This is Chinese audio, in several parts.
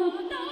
我不知。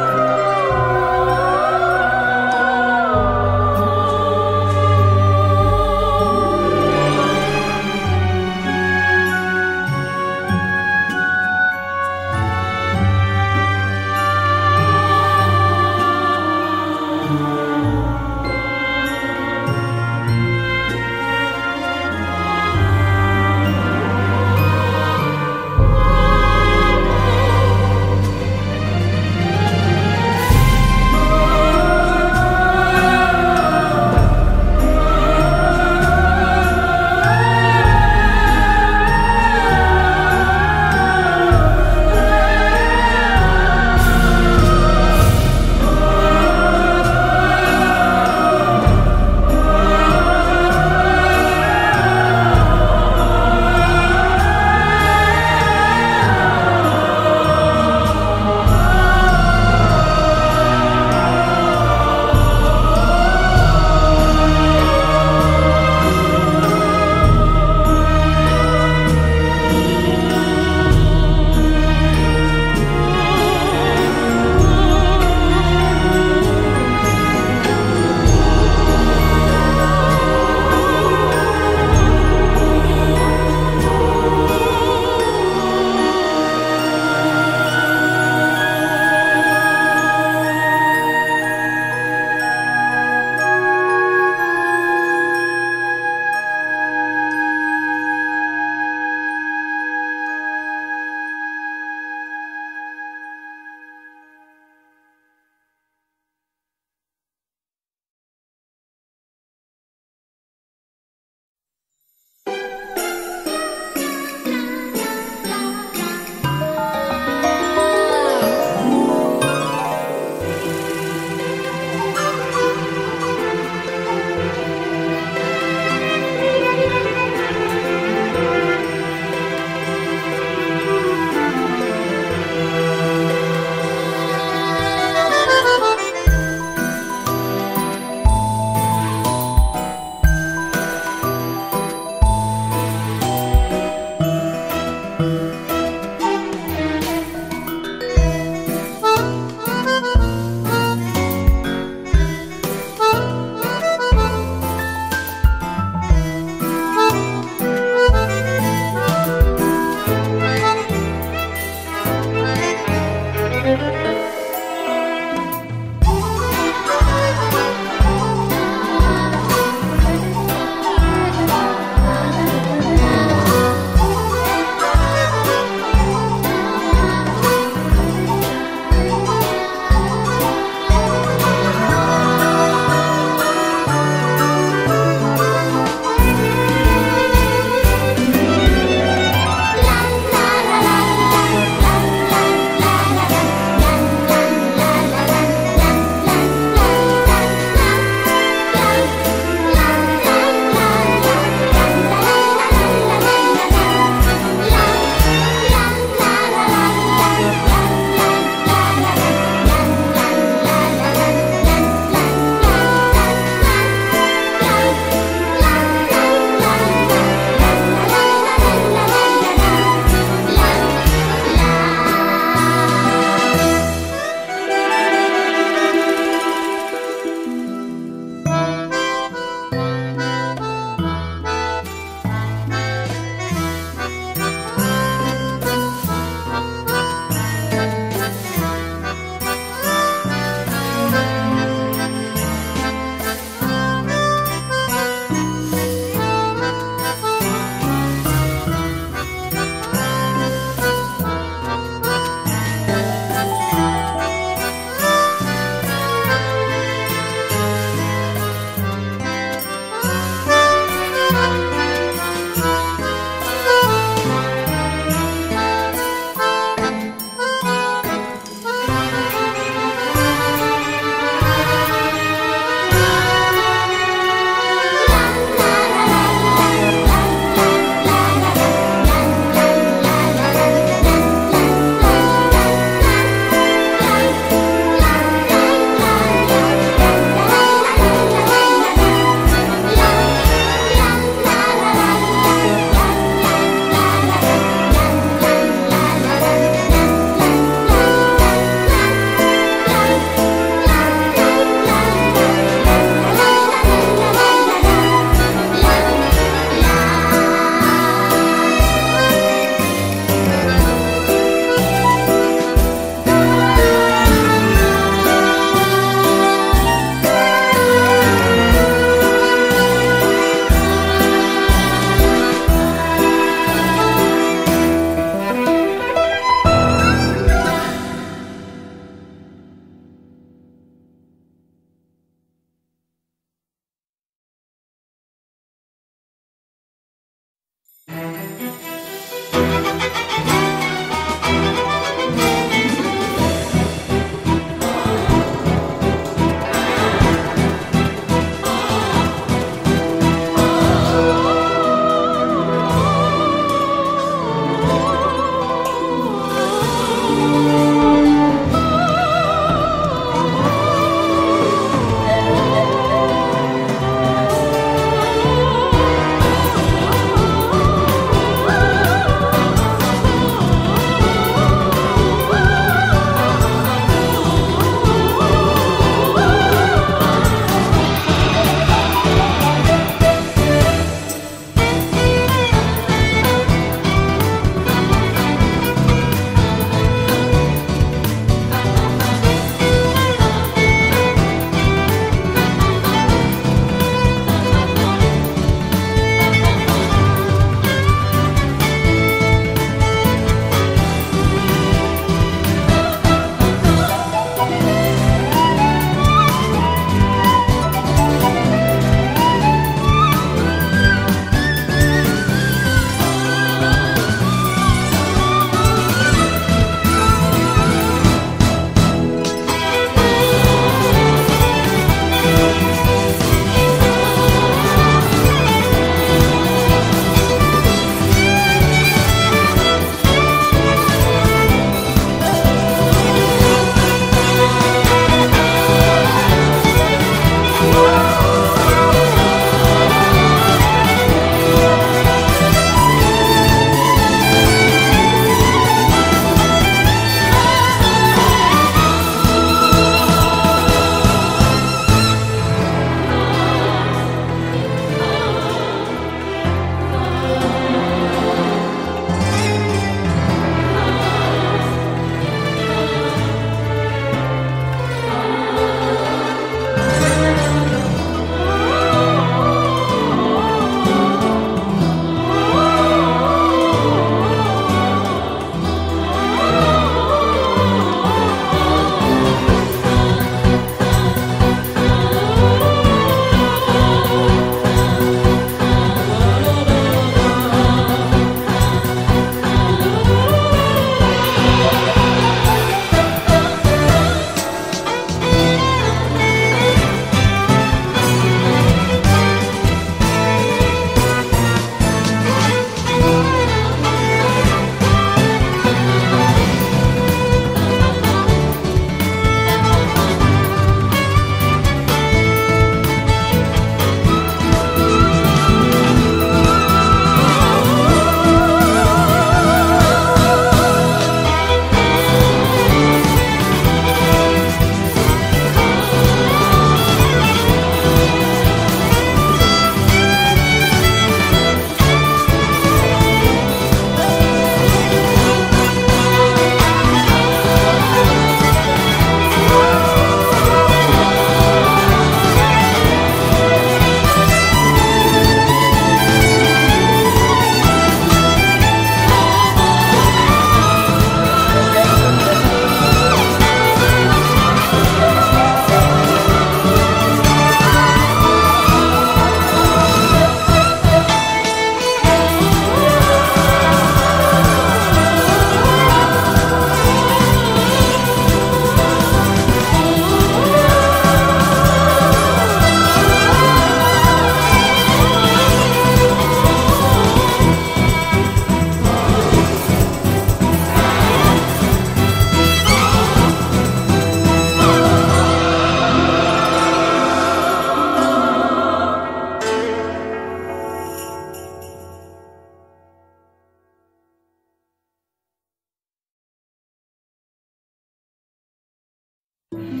Mm-hmm.